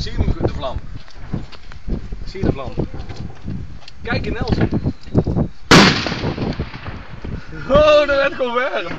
Zie je hem, de vlam? Zie je de vlam? Kijk in Nelson. Oh, dat werd gewoon warm.